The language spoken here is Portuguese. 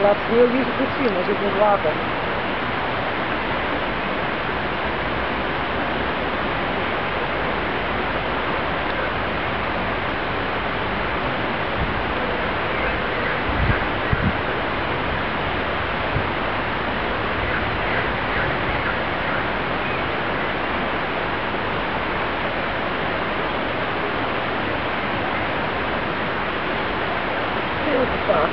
Lá de cima por cima, de com lata. Tá.